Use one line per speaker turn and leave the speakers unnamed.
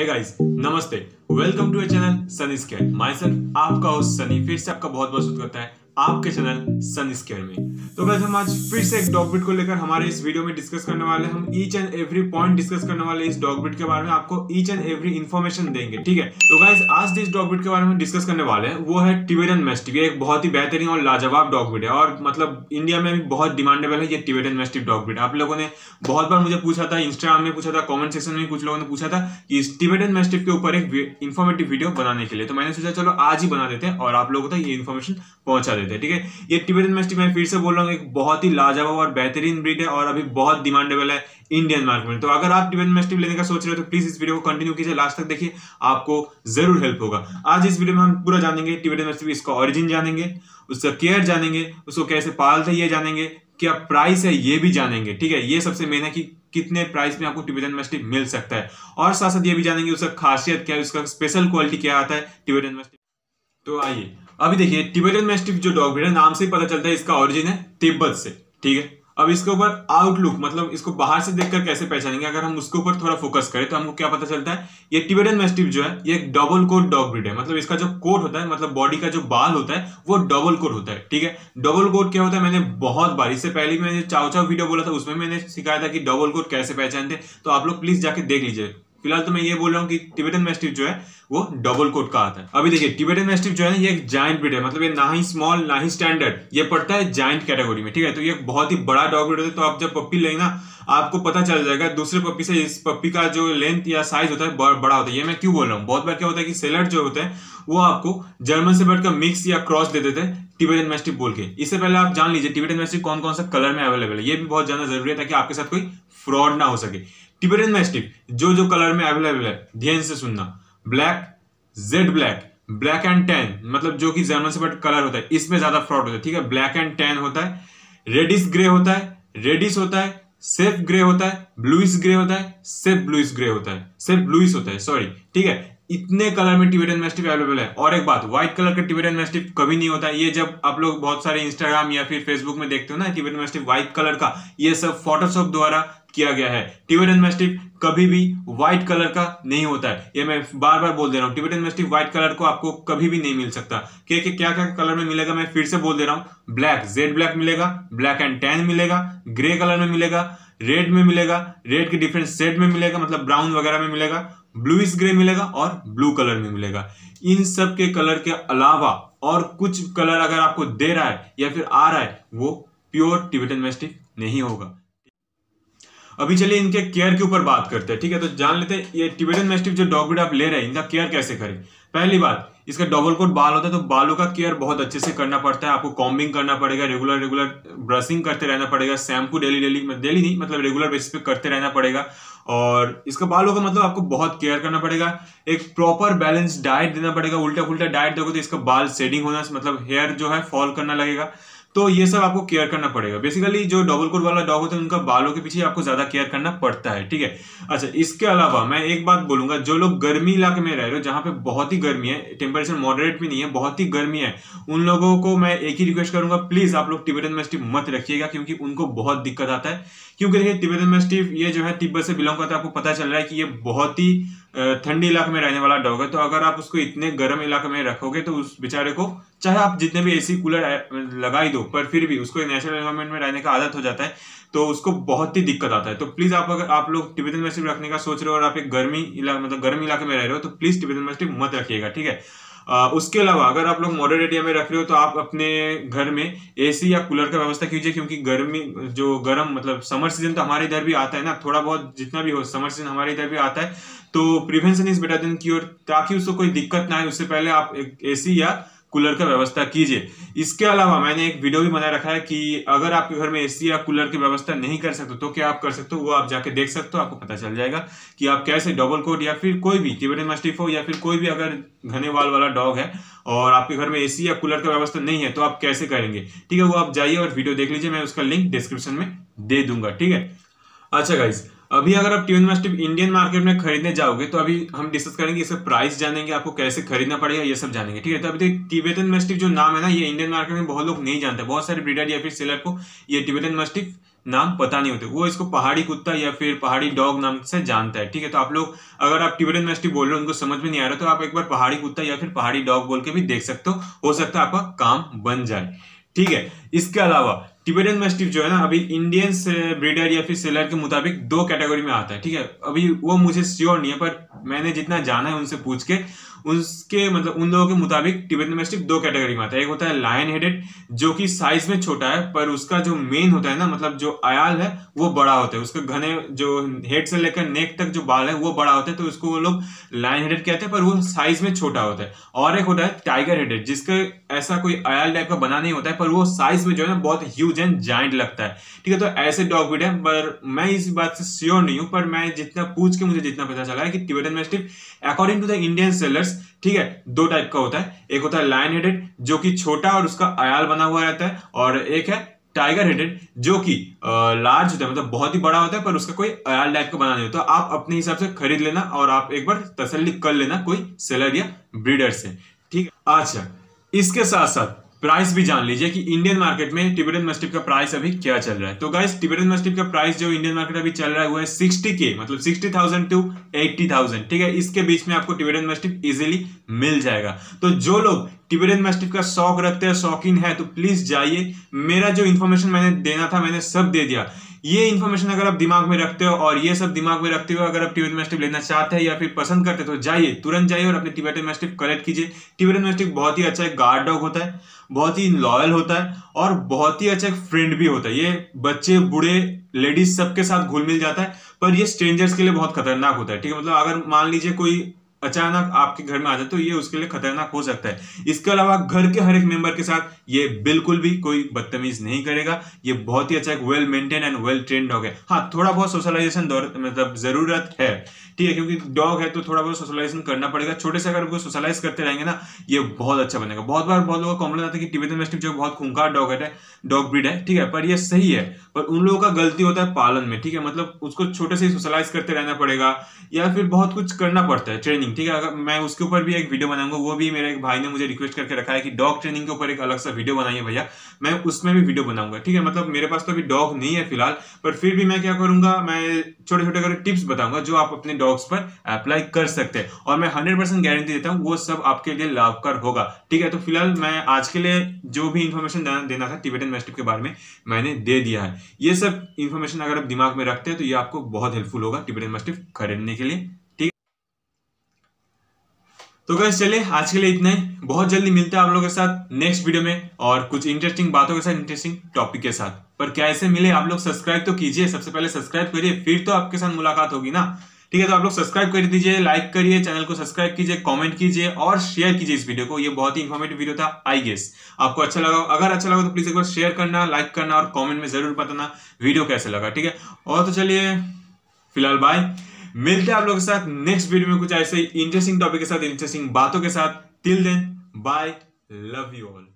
है गाइस नमस्ते। Welcome to channel Sunny square myself आपका होस्ट सनी फिर से आपका बहुत बहुत स्वागत है। आपके चैनल सन स्केयर में। तो गाइस हम आज फिर से एक डॉग ब्रीड को लेकर हमारे इस वीडियो में डिस्कस करने वाले हम each and every point discuss करने वाले इस डॉग ब्रीड के बारे में आपको ईच एंड एवरी इन्फॉर्मेशन देंगे, ठीक है? तो गाइस आज जिस डॉग ब्रीड के बारे में डिस्कस करने वाले हैं। वो है टिबेटन मेस्टिव ये एक बहुत ही बेहतरीन और लाजवाब डॉग ब्रीड है। और मतलब इंडिया में भी बहुत डिमांडेबल है ये टिबेटन मेस्टिव डॉग ब्रीड आप लोगों ने बहुत बार मुझे पूछा था इंस्टाग्राम में पूछा था कॉमेंट सेक्शन में कुछ लोगों ने पूछा था कि इस टिबेटन मेस्टिव के ऊपर एक इन्फॉर्मेटिव वीडियो बनाने के लिए। तो मैंने सोचा, चलो आज ही बना देते हैं और आप लोगों तक ये इन्फॉर्मेशन पहुँचा देते हैं, ठीक है? ये टिबेटन मेस्टिक मैं फिर से बोल रहा हूँ, एक बहुत ही लाजवाब और बेहतरीन ब्रीड है और अभी बहुत डिमांडेबल है इंडियन मार्केट में। तो अगर आप टिबेटन मेस्टिक लेने का सोच रहे हो तो प्लीज़ इस वीडियो को कंटिन्यू कीजिए। लास्ट तक देखिए, आपको ज़रूर हेल्प होगा। आज इस वीडियो में हम पूरा जानेंगे टिबेटन मेस्टिक इसका ऑरिजिन जानेंगे, उसका केयर जानेंगे, उसको कैसे पालते ये जानेंगे, क्या प्राइस है, ये भी जानेंगे, ठीक है? ये सबसे मेन है कि कितने प्राइस में आपको टिबेटन मेस्टिक मिल सकता है। और साथ साथ ये भी जानेंगे, उसका खासियत क्या है, उसका स्पेशल क्वालिटी क्या आता है टिबेटन मेस्टिक तो आइए। अभी देखिए टिबेटन मेस्टिफ जो डॉग ब्रीड है, नाम से ही पता चलता है इसका ओरिजिन है तिब्बत से, ठीक है? अब इसके ऊपर आउटलुक मतलब इसको बाहर से देखकर कैसे पहचानेंगे? अगर हम उसके ऊपर थोड़ा फोकस करें तो हमको क्या पता चलता है? ये टिबेटन मेस्टिफ जो है, ये डबल कोट डॉग ब्रीड है। मतलब इसका जो कोट होता है मतलब बॉडी का जो बाल होता है, वो डबल कोट होता है, ठीक है? डबल कोट क्या होता है? मैंने बहुत बार, इससे पहले मैंने चाव चाव वीडियो बोला था, उसमें मैंने सिखाया था कि डबल कोट कैसे पहचानते तो आप लोग प्लीज़ जाके देख लीजिए। फ़िलहाल तो मैं ये बोल रहा हूँ कि टिबेटन मेस्टिफ जो है, वो डबल कोट का आता है। अभी देखिए टिबेटन मेस्टिफ जो है ना, ये एक जाइंट ब्रीड है। मतलब ये ना ही स्मॉल ना ही स्टैंडर्ड ये पड़ता है जाइंट कैटेगरी में, ठीक है? तो ये बहुत ही बड़ा डॉग ब्रीड है। तो आप जब पप्पी लेंगे ना, आपको पता चल जाएगा, दूसरे पप्पी से इस पप्पी का जो लेंथ या साइज़ होता है बड़ा होता है। ये मैं क्यों बोल रहा हूँ? बहुत बार क्या होता है कि सेलर जो होते हैं, वो आपको जर्मन से का मिक्स या क्रॉस दे देते हैं टिबेटन मेस्टिक बोल के। इससे पहले आप जान लीजिए टिबेटन मेस्टिक कौन कौन सा कलर में अवेलेबल है। ये भी बहुत ज़्यादा ज़रूरी है ताकि आपके साथ कोई फ्रॉड ना हो सके। टिबेटन मैस्टिक जो जो कलर में अवेलेबल है, ध्यान से सुनना। Black, Z black. Black and tan मतलब जो कि जर्मन से बट कलर होता है, इसमें ज़्यादा फ्रॉड होता है, ठीक है? ब्लैक एंड टेन होता है रेडिस ग्रे होता है रेडिस होता है, सेफ़ ग्रे होता है ब्लूइस ग्रे होता है, सेफ़ ब्लूइस ग्रे होता है, सेफ़ ब्लूइस होता है, सॉरी, ठीक है? इतने कलर में टिबेटन मैस्टिफ अवेलेबल है। और एक बात, व्हाइट कलर का टिबेटन मैस्टिफ कभी नहीं होता। ये जब आप लोग बहुत सारे इंस्टाग्राम या फिर फेसबुक में देखते हो ना टिबेटन मैस्टिफ व्हाइट कलर का, ये सब फोटोशॉप द्वारा किया गया है। टिबेटन मैस्टिफ कभी भी व्हाइट कलर का नहीं होता है। ये मैं बार बार बोल दे रहा हूँ। टिबेटन मैस्टिफ व्हाइट कलर को आपको कभी भी नहीं मिल सकता। क्या क्या क्या कलर में मिलेगा, मैं फिर से बोल दे रहा हूँ। ब्लैक जेड ब्लैक मिलेगा ब्लैक एंड टैन मिलेगा ग्रे कलर में मिलेगा रेड में मिलेगा रेड के डिफरेंट शेड में मिलेगा मतलब ब्राउन वगैरह में मिलेगा ब्लूइस ग्रे मिलेगा और ब्लू कलर में मिलेगा। इन सब के कलर के अलावा और कुछ कलर अगर आपको दे रहा है या फिर आ रहा है, वो प्योर टिबेटन मेस्टिक नहीं होगा। अभी चलिए इनके केयर के ऊपर बात करते हैं, ठीक है? तो जान लेते हैं, ये टिबेटन मेस्टिक जो डॉग आप ले रहे हैं, इनका केयर कैसे करें? पहली बात, इसका डबल कोट बाल होता है तो बालों का केयर बहुत अच्छे से करना पड़ता है, आपको कॉम्बिंग करना पड़ेगा रेगुलर रेगुलर ब्रशिंग करते रहना पड़ेगा शैम्पू डेली डेली डेली नहीं मतलब रेगुलर बेसिस पे करते रहना पड़ेगा, और इसका बालों का मतलब आपको बहुत केयर करना पड़ेगा, एक प्रॉपर बैलेंस डाइट देना पड़ेगा उल्टा पुल्टा डाइट दोगे तो इसका बाल सेडिंग होना मतलब हेयर जो है फॉल करना लगेगा तो ये सब आपको केयर करना पड़ेगा। बेसिकली जो डबल कोट वाला डॉग होता है, उनका बालों के पीछे आपको ज़्यादा केयर करना पड़ता है, ठीक है? अच्छा इसके अलावा मैं एक बात बोलूँगा, जो लोग गर्मी इलाके में रह रहे हो, जहाँ पे बहुत ही गर्मी है टेम्परेचर मॉडरेट भी नहीं है, बहुत ही गर्मी है, उन लोगों को मैं एक ही रिक्वेस्ट करूँगा प्लीज़ आप लोग टिबेटन मेस्टिफ मत रखिएगा, क्योंकि उनको बहुत दिक्कत आता है। क्योंकि देखिए टिबेटन मेस्टिफ ये जो है, तिब्बत से बिलोंग करता है, आपको पता चल रहा है कि ये बहुत ही ठंडी इलाके में रहने वाला डॉग है तो अगर आप उसको इतने गर्म इलाके में रखोगे तो उस बेचारे को चाहे आप जितने भी एसी कूलर लगा ही दो, पर फिर भी उसको नेचुरल एनवायरमेंट में रहने का आदत हो जाता है तो उसको बहुत ही दिक्कत आता है। तो प्लीज़ आप अगर, आप लोग टिबेटन मेस्टिफ रखने का सोच रहे हो और आप एक गर्मी इलाके मतलब गर्मी इलाके में रह रहे हो तो प्लीज़ टिबेटन मेस्टिफ मत रखिएगा, ठीक है? उसके अलावा अगर आप लोग मॉडर्न एरिया में रख रहे हो तो आप अपने घर में एसी या कूलर का व्यवस्था कीजिए, क्योंकि गर्मी, जो गर्म मतलब समर सीज़न तो हमारे इधर भी आता है ना, थोड़ा बहुत जितना भी हो समर सीज़न हमारे इधर भी आता है तो prevention is better than cure ताकि उसको कोई दिक्कत ना आए, उससे पहले आप ए सी या कूलर का व्यवस्था कीजिए। इसके अलावा मैंने एक वीडियो भी बना रखा है कि अगर आपके घर में एसी या कूलर की व्यवस्था नहीं कर सकते तो क्या आप कर सकते हो? वो आप जाके देख सकते हो, आपको पता चल जाएगा कि आप कैसे डबल कोट या फिर कोई भी टिबेटन मस्टिफ हो या फिर कोई भी अगर घने वाल वाला डॉग है और आपके घर में एसी या कूलर का व्यवस्था नहीं है तो आप कैसे करेंगे? ठीक है, वो आप जाइए और वीडियो देख लीजिए, मैं उसका लिंक डिस्क्रिप्शन में दे दूँगा। ठीक है? अच्छा गाइज़ अभी अगर आप ट्यून मास्टिफ इंडियन मार्केट में खरीदने जाओगे तो अभी हम डिस्कस करेंगे इसका प्राइस जानेंगे, आपको कैसे खरीदना पड़ेगा, ये सब जानेंगे, ठीक है? तो अभी टिबेटन मस्टिफ जो नाम है ना, ये इंडियन मार्केट में बहुत लोग नहीं जानते। बहुत सारे ब्रीडर या फिर सेलर को ये टिबेटन मस्टिफ नाम पता नहीं होते। वो इसको पहाड़ी कुत्ता या फिर पहाड़ी डॉग नाम से जानता है, ठीक है? तो आप लोग, अगर आप टिबेटन मैस्टिफ बोल रहे हो, उनको समझ में नहीं आ रहा तो आप एक बार पहाड़ी कुत्ता या फिर पहाड़ी डॉग बोल के भी देख सकते हो सकता है आपका काम बन जाए, ठीक है? इसके अलावा टिबेटन मस्टिफ जो है ना, अभी इंडियन ब्रीडर या फिर सेलर के मुताबिक दो कैटेगरी में आता है, ठीक है? अभी वो मुझे श्योर नहीं है, पर मैंने जितना जाना है उनसे पूछ के उसके मतलब उन लोगों के मुताबिक टिबेटन मैस्टिफ दो कैटेगरी में आता है। एक होता है लायन हेडेड जो कि साइज़ में छोटा है, पर उसका जो मेन होता है ना मतलब जो अयाल है, वो बड़ा होता है। उसका घने जो हेड से लेकर नेक तक जो बाल है, वो बड़ा होता है तो उसको वो लोग लायन हेडेड कहते हैं, पर वो साइज़ में छोटा होता है। और एक होता है टाइगर हेडेड जिसका ऐसा कोई अयाल टाइप का बना नहीं होता है, पर वो साइज़ में जो है ना, बहुत ह्यूज एंड जाइंट लगता है। ठीक है तो ऐसे डॉग ब्रीड है, पर मैं इस बात से श्योर नहीं हूँ, पर मैं जितना पूछ के मुझे जितना पता चला है कि Tibetan mastiff according to the Indian sellers ठीक है? दो टाइप का होता है। एक होता है लाइन हेडेड जो कि छोटा और उसका अयाल बना हुआ रहता है, और एक है टाइगर हेडेड जो कि लार्ज होता है मतलब बहुत ही बड़ा होता है, पर उसका कोई अयाल टाइप का बना नहीं होता। आप अपने हिसाब से खरीद लेना और आप एक बार तसल्ली कर लेना कोई सेलर या ब्रीडर से। ठीक है? अच्छा इसके साथ साथ प्राइस भी जान लीजिए कि इंडियन मार्केट में टिबेटन मस्टिप का प्राइस अभी क्या चल रहा है? तो गाइस टिबेटन मस्टिप का प्राइस जो इंडियन मार्केट अभी चल रहा है, वो है सिक्सटी के मतलब sixty thousand to eighty thousand ठीक है? इसके बीच में आपको टिबेटन मस्टिप इजिली मिल जाएगा। तो जो लोग टिबेटन मस्टिफ का शौक रखते हैं, शौकीन है तो प्लीज़ जाइए। मेरा जो इन्फॉर्मेशन मैंने देना था, मैंने सब दे दिया। ये इन्फॉर्मेशन अगर आप दिमाग में रखते हो और ये सब दिमाग में रखते हो अगर आप टिबेटन मैस्टिफ लेना चाहते हैं या फिर पसंद करते तो जाइए, तुरंत जाइए और अपने टिबेटन मैस्टिफ कलेक्ट कीजिए। टिबेटन मैस्टिफ बहुत ही अच्छा एक गार्ड डॉग होता है, बहुत ही लॉयल होता है और बहुत ही अच्छा एक फ्रेंड भी होता है। ये बच्चे, बूढ़े लेडीज़ सबके साथ घुल मिल जाता है, पर ये स्ट्रेंजर्स के लिए बहुत खतरनाक होता है, ठीक है? मतलब अगर मान लीजिए कोई अचानक आपके घर में आ जाए तो ये उसके लिए खतरनाक हो सकता है। इसके अलावा घर के हर एक मेंबर के साथ ये बिल्कुल भी कोई बदतमीज नहीं करेगा। ये बहुत ही अच्छा एक well maintain and well train dog है। हाँ थोड़ा बहुत सोशलाइजेशन मतलब ज़रूरत है। ठीक है, क्योंकि डॉग है तो थोड़ा बहुत सोशलाइजेशन करना पड़ेगा। छोटे से अगर उनको सोशलाइज करते रहेंगे ना, ये बहुत अच्छा बनेगा। बहुत बार बहुत लोगों का कॉम्प्लेन आता है कि टिबेटन मेस्टिफ जो बहुत खूंखार डॉग है डॉग ब्रीड है। ठीक है, पर ये सही है। पर उन लोगों का गलती होता है पालन में। ठीक है मतलब उसको छोटे से सोशलाइज करते रहना पड़ेगा या फिर बहुत कुछ करना पड़ता है ट्रेनिंग ठीक है? अगर मैं उसके ऊपर भी एक वीडियो बनाऊँगा, वो भी मेरे एक भाई ने मुझे रिक्वेस्ट करके रखा है कि डॉग ट्रेनिंग के ऊपर एक अलग सा वीडियो बनाइए भैया। मैं उसमें भी वीडियो बनाऊँगा, ठीक है? मतलब मेरे पास तो अभी डॉग नहीं है फ़िलहाल, पर फिर भी मैं क्या करूँगा? मैं छोटे छोटे अगर टिप्स बताऊँगा जो आप अपने डॉग्स पर अप्लाई कर सकते हैं। और मैं हंड्रेड परसेंट गारंटी देता हूँ, वो सब आपके लिए लाभकर होगा, ठीक है? तो फ़िलहाल मैं आज के लिए जो भी इन्फॉर्मेशन देना था टिबेटन मैस्टिफ के बारे में, मैंने दे दिया है। ये सब इन्फॉर्मेशन अगर आप दिमाग में रखते हैं तो ये आपको बहुत हेल्पफुल होगा टिबेटन मैस्टिफ खरीदने के लिए। तो गैस चलिए, आज के लिए इतना। ही बहुत जल्दी मिलते हैं आप लोगों के साथ नेक्स्ट वीडियो में और कुछ इंटरेस्टिंग बातों के साथ इंटरेस्टिंग टॉपिक के साथ। पर क्या ऐसे मिले? आप लोग सब्सक्राइब तो कीजिए। सबसे पहले सब्सक्राइब करिए, फिर तो आपके साथ मुलाकात होगी ना। ठीक है तो आप लोग सब्सक्राइब कर दीजिए लाइक करिए चैनल को सब्सक्राइब कीजिए कमेंट कीजिए और शेयर कीजिए इस वीडियो को। ये बहुत ही इन्फॉर्मेटिव वीडियो था आई गेस आपको अच्छा लगा, अगर अच्छा लगा तो प्लीज़ एक बार शेयर करना लाइक करना और कॉमेंट में ज़रूर बताना वीडियो कैसे लगा, ठीक है? और तो चलिए, फ़िलहाल बाय मिलते हैं आप लोगों के साथ नेक्स्ट वीडियो में कुछ ऐसे इंटरेस्टिंग टॉपिक के साथ इंटरेस्टिंग बातों के साथ। Till then bye love you all